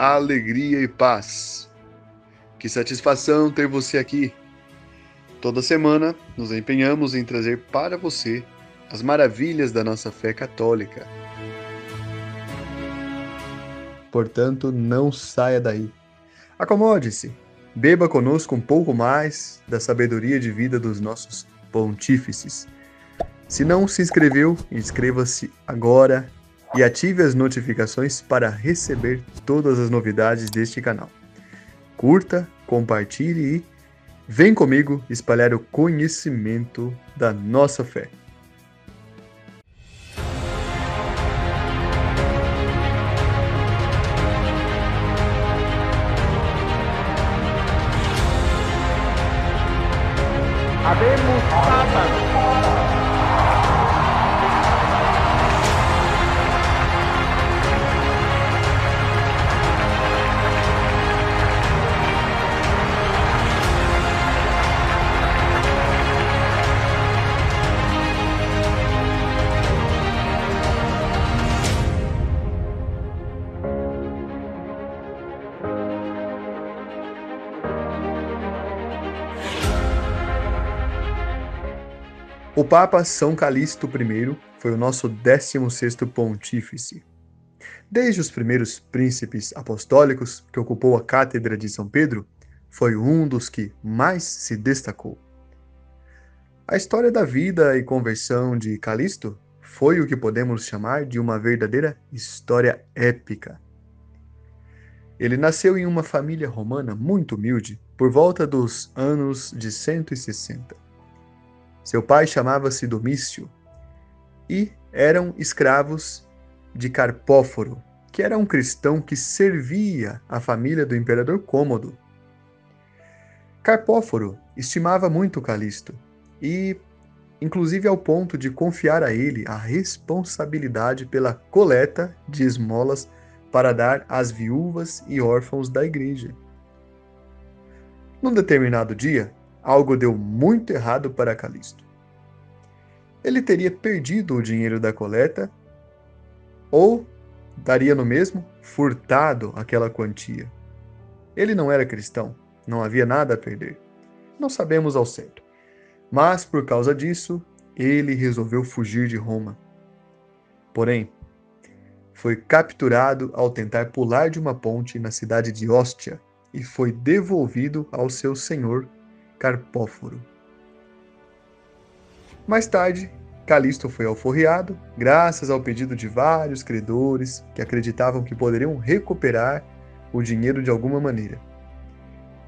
alegria e paz. Que satisfação ter você aqui. Toda semana nos empenhamos em trazer para você as maravilhas da nossa fé católica. Portanto, não saia daí. Acomode-se, beba conosco um pouco mais da sabedoria de vida dos nossos pontífices. Se não se inscreveu, inscreva-se agora e ative as notificações para receber todas as novidades deste canal. Curta, compartilhe e vem comigo espalhar o conhecimento da nossa fé. Habemos. O Papa São Calixto I foi o nosso 16º pontífice. Desde os primeiros príncipes apostólicos que ocupou a cátedra de São Pedro, foi um dos que mais se destacou. A história da vida e conversão de Calixto foi o que podemos chamar de uma verdadeira história épica. Ele nasceu em uma família romana muito humilde por volta dos anos de 160. Seu pai chamava-se Domício e eram escravos de Carpóforo, que era um cristão que servia a família do imperador Cômodo. Carpóforo estimava muito Calixto e, inclusive ao ponto de confiar a ele a responsabilidade pela coleta de esmolas para dar às viúvas e órfãos da igreja. Num determinado dia, algo deu muito errado para Calixto. Ele teria perdido o dinheiro da coleta ou daria no mesmo furtado aquela quantia. Ele não era cristão, não havia nada a perder. Não sabemos ao certo. Mas por causa disso, ele resolveu fugir de Roma. Porém, foi capturado ao tentar pular de uma ponte na cidade de Ostia e foi devolvido ao seu senhor Carpóforo. Mais tarde, Calixto foi alforriado, graças ao pedido de vários credores que acreditavam que poderiam recuperar o dinheiro de alguma maneira.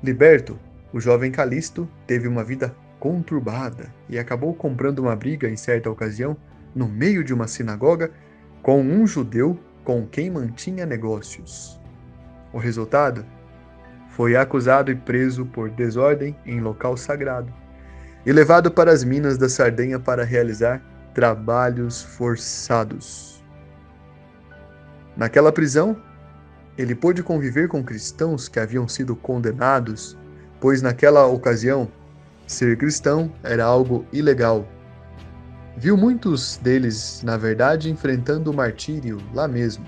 Liberto, o jovem Calixto teve uma vida conturbada e acabou comprando uma briga em certa ocasião no meio de uma sinagoga com um judeu com quem mantinha negócios. O resultado foi acusado e preso por desordem em local sagrado e levado para as minas da Sardenha para realizar trabalhos forçados. Naquela prisão, ele pôde conviver com cristãos que haviam sido condenados, pois naquela ocasião ser cristão era algo ilegal. Viu muitos deles, na verdade, enfrentando o martírio lá mesmo,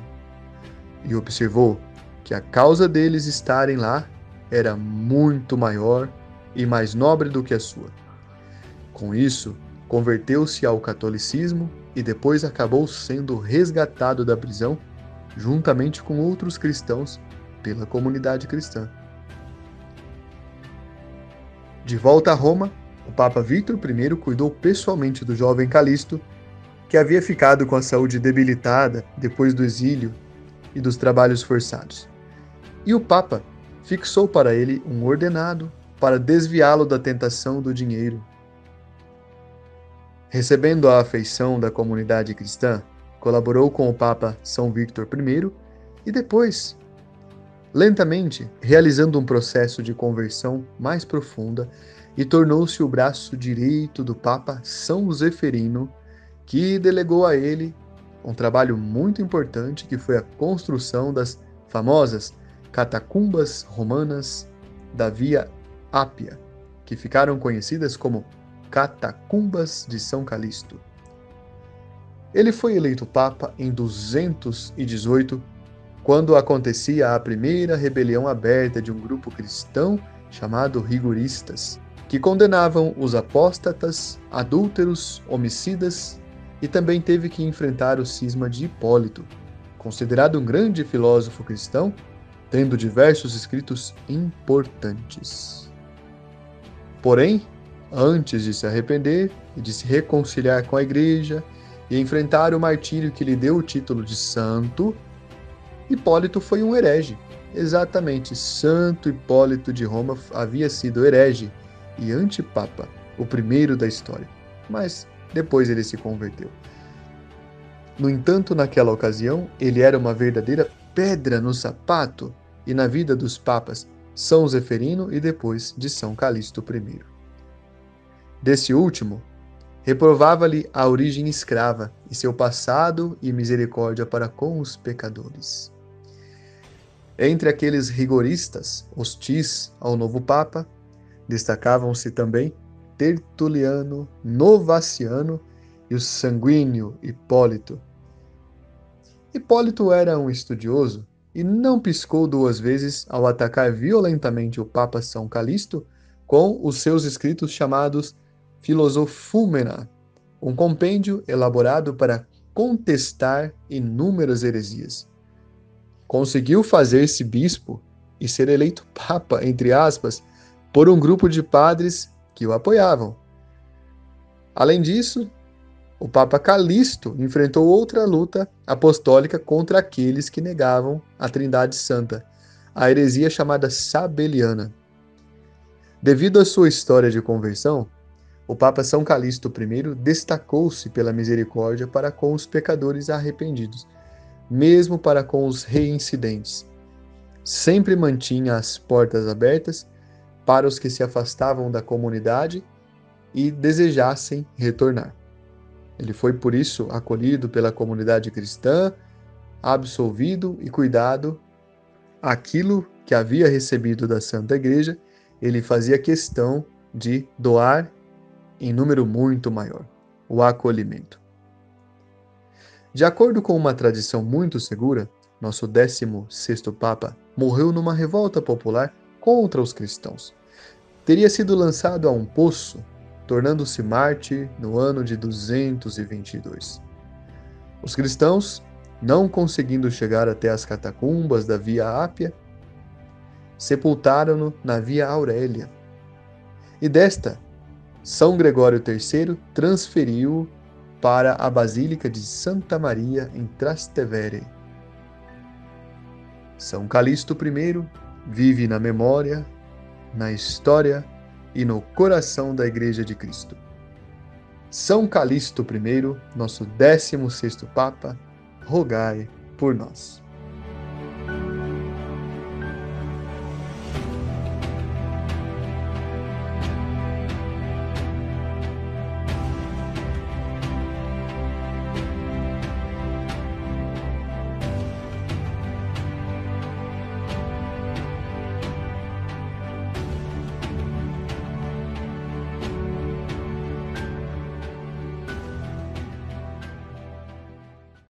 e observou que a causa deles estarem lá era muito maior e mais nobre do que a sua. Com isso, converteu-se ao catolicismo e depois acabou sendo resgatado da prisão, juntamente com outros cristãos, pela comunidade cristã. De volta a Roma, o Papa Vítor I cuidou pessoalmente do jovem Calixto, que havia ficado com a saúde debilitada depois do exílio e dos trabalhos forçados. E o Papa fixou para ele um ordenado para desviá-lo da tentação do dinheiro. Recebendo a afeição da comunidade cristã, colaborou com o Papa São Victor I e depois, lentamente, realizando um processo de conversão mais profunda e tornou-se o braço direito do Papa São Zeferino, que delegou a ele um trabalho muito importante que foi a construção das famosas catacumbas romanas da Via Ápia, que ficaram conhecidas como Catacumbas de São Calixto. Ele foi eleito Papa em 218 quando acontecia a primeira rebelião aberta de um grupo cristão chamado rigoristas, que condenavam os apóstatas, adúlteros, homicidas e também teve que enfrentar o cisma de Hipólito, considerado um grande filósofo cristão, tendo diversos escritos importantes. Porém, antes de se arrepender e de se reconciliar com a igreja e enfrentar o martírio que lhe deu o título de santo, Hipólito foi um herege. Exatamente, Santo Hipólito de Roma havia sido herege e antipapa, o primeiro da história. Mas depois ele se converteu. No entanto, naquela ocasião, ele era uma verdadeira pedra no sapato e na vida dos papas São Zeferino e depois de São Calixto I. Desse último, reprovava-lhe a origem escrava e seu passado e misericórdia para com os pecadores. Entre aqueles rigoristas hostis ao novo Papa, destacavam-se também Tertuliano, Novaciano e o sanguíneo Hipólito. Hipólito era um estudioso e não piscou duas vezes ao atacar violentamente o Papa São Calixto com os seus escritos chamados Philosophumena, um compêndio elaborado para contestar inúmeras heresias conseguiu fazer-se bispo e ser eleito papa, entre aspas, por um grupo de padres que o apoiavam. Além disso, o Papa Calixto enfrentou outra luta apostólica contra aqueles que negavam a Trindade Santa, a heresia chamada Sabeliana. Devido à sua história de conversão, o Papa São Calixto I destacou-se pela misericórdia para com os pecadores arrependidos mesmo para com os reincidentes. Sempre mantinha as portas abertas para os que se afastavam da comunidade e desejassem retornar. Ele foi por isso acolhido pela comunidade cristã, absolvido e cuidado. Aquilo que havia recebido da Santa Igreja, ele fazia questão de doar em número muito maior o acolhimento. De acordo com uma tradição muito segura, nosso 16º Papa morreu numa revolta popular contra os cristãos. Teria sido lançado a um poço, tornando-se mártir no ano de 222. Os cristãos, não conseguindo chegar até as catacumbas da Via Ápia, sepultaram-no na Via Aurélia. E desta, São Gregório III transferiu para a Basílica de Santa Maria em Trastevere. São Calixto I vive na memória, na história e no coração da Igreja de Cristo. São Calixto I, nosso 16º Papa, rogai por nós.